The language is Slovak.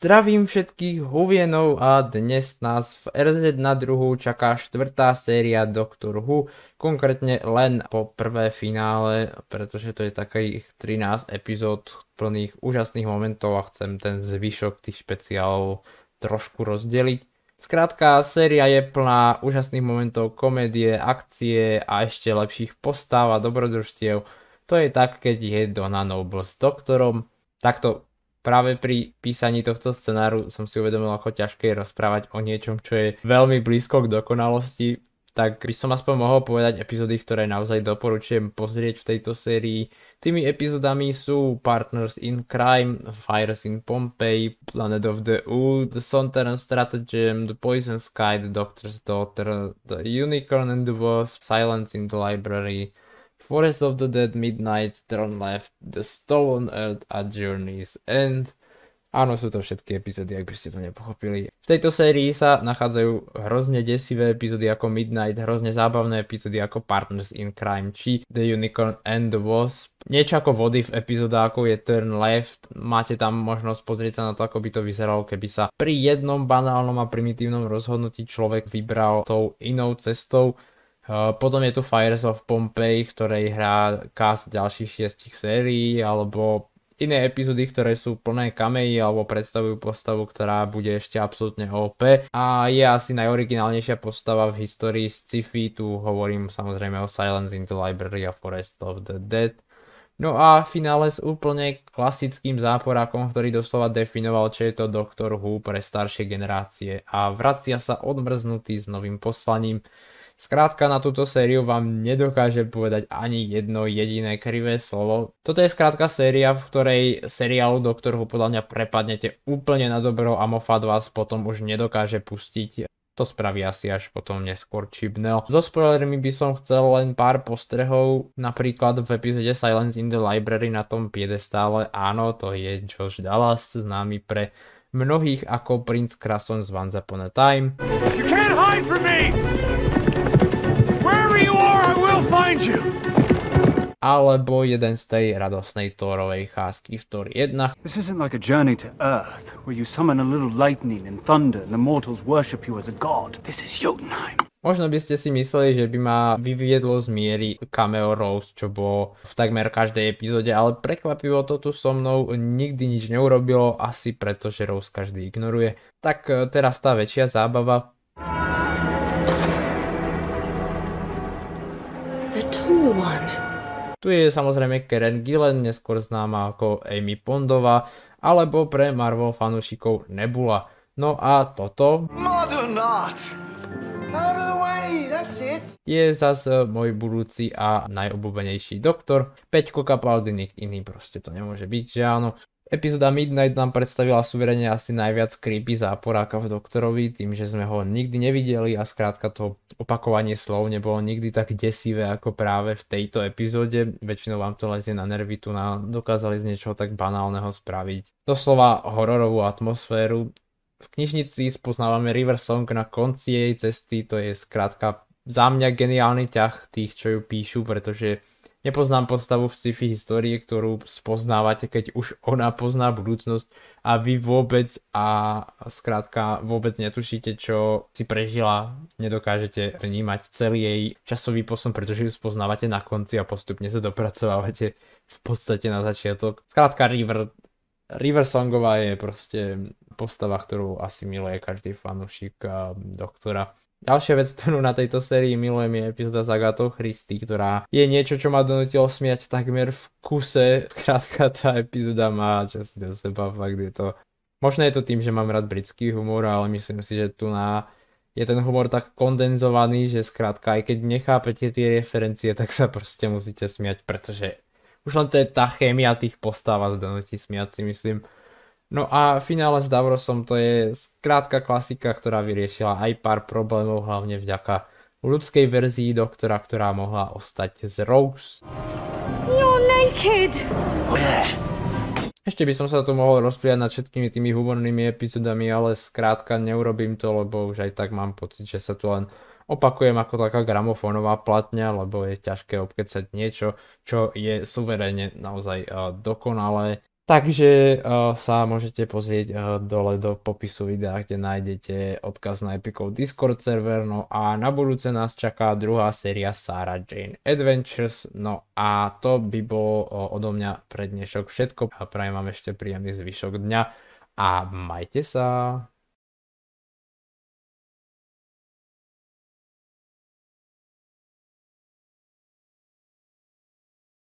Zdravím všetkých huvienov a dnes nás v RZ na druhú čaká štvrtá séria Doctor Who, konkrétne len po prvé finále, pretože to je takých 13 epizód plných úžasných momentov a chcem ten zvyšok tých špeciálov trošku rozdeliť. Skrátka, séria je plná úžasných momentov komédie, akcie a ešte lepších postav a dobrodružstiev. To je tak, keď je Donna Noble s doktorom. Takto práve pri písaní tohto scenáru som si uvedomil, ako ťažké je rozprávať o niečom, čo je veľmi blízko k dokonalosti, tak by som aspoň mohol povedať epizódy, ktoré naozaj doporučujem pozrieť v tejto sérii. Tými epizódami sú Partners in Crime, Fires in Pompeii, Planet of the Ooh, The Sontaran Stratagem, The Poison Sky, The Doctor's Daughter, The Unicorn and the Wasp, Silence in the Library, Forest of the Dead, Midnight, Turn Left, The Stolen Earth a Journey's End. Áno, sú to všetky epizódy, ak by ste to nepochopili. V tejto sérii sa nachádzajú hrozne desivé epizódy ako Midnight, hrozne zábavné epizódy ako Partners in Crime či The Unicorn and the Wasp. Niečo ako vody v epizódáku je Turn Left. Máte tam možnosť pozrieť sa na to, ako by to vyzeralo, keby sa pri jednom banálnom a primitívnom rozhodnutí človek vybral tou inou cestou potom je tu Fires of Pompeii, ktorej hrá cast ďalších šiestich sérií, alebo iné epizódy, ktoré sú plné kamejí alebo predstavujú postavu, ktorá bude ešte absolútne OP a je asi najoriginálnejšia postava v histórii sci-fi, tu hovorím samozrejme o Silence in the Library a Forest of the Dead. No a finále s úplne klasickým záporákom, ktorý doslova definoval, čo je to Doctor Who pre staršie generácie. A vracia sa odmrznutý s novým poslaním, Skrátka na túto sériu vám nedokáže povedať ani jedno jediné krivé slovo. Toto je skrátka séria, v ktorej seriálu Doktor Who podľa mňa prepadnete úplne na dobro a Moffat vás potom už nedokáže pustiť. To spraví asi až potom neskôr Chibnell. So spoilermi by som chcel len pár postrehov, napríklad v epizóde Silence in the Library na tom piedestále. Áno, to je Josh Dallas, známy pre mnohých ako Prince Krason z Once Upon a Time. You can't hide from me! Alebo jeden z tej radosnej Thorovej cházky v Thor 1. This isn't like a journey to Earth, where you summon a little lightning and thunder and the mortals worship you as a god. This is Jotunheim. Možno by ste si mysleli, že by ma vyviedlo z miery cameo Rose, čo bolo v takmer každej epizóde, ale prekvapivo to tu so mnou nikdy nič neurobilo, asi preto, že Rose každý ignoruje. Tak eh, teraz tá väčšia zábava. Tu je samozrejme Karen Gillen, neskôr známa ako Amy Pondová, alebo pre Marvel fanúšikov Nebula. No a toto je zase môj budúci a najobľúbenejší doktor. Peťko Kapaldy, iný proste to nemôže byť, že áno. Epizóda Midnight nám predstavila suverene asi najviac creepy záporáka v doktorovi, tým, že sme ho nikdy nevideli a skrátka to opakovanie slov nebolo nikdy tak desivé ako práve v tejto epizóde. Väčšinou vám to lezie na nervy, tu na dokázali z niečoho tak banálneho spraviť. Doslova hororovú atmosféru. V knižnici spoznávame River Song na konci jej cesty, to je skrátka za mňa geniálny ťah tých, čo ju píšu, pretože Nepoznám postavu v sci-fi histórie, ktorú spoznávate, keď už ona pozná budúcnosť a vy vôbec a skrátka vôbec netušíte, čo si prežila. Nedokážete vnímať celý jej časový posun, pretože ju spoznávate na konci a postupne sa dopracovávate v podstate na začiatok. Skrátka River, River Songová je proste postava, ktorú asi miluje každý fanúšik doktora. Ďalšia vec, ktorú na tejto sérii milujem je epizóda s Agatou Christy, ktorá je niečo, čo ma donutilo smiať takmer v kuse. Krátka tá epizóda má časť do seba, fakt je to... Možno je to tým, že mám rád britský humor, ale myslím si, že tu na je ten humor tak kondenzovaný, že skrátka aj keď nechápete tie referencie, tak sa proste musíte smiať, pretože už len to je tá chémia tých postáv a donutí smiať si myslím. No a finále s Davrosom to je skrátka klasika, ktorá vyriešila aj pár problémov, hlavne vďaka ľudskej verzii doktora, ktorá mohla ostať z Rose. You're naked! Ešte by som sa tu mohol rozprávať nad všetkými tými humornými epizódami, ale skrátka neurobím to, lebo už aj tak mám pocit, že sa tu len opakujem ako taká gramofónová platňa, lebo je ťažké obkecať niečo, čo je suverene naozaj uh, dokonalé Takže uh, sa môžete pozrieť uh, dole do popisu videa, kde nájdete odkaz na Epicov Discord server. No a na budúce nás čaká druhá séria Sarah Jane Adventures. No a to by bolo uh, odo mňa pre dnešok všetko. A prajem vám ešte príjemný zvyšok dňa a majte sa.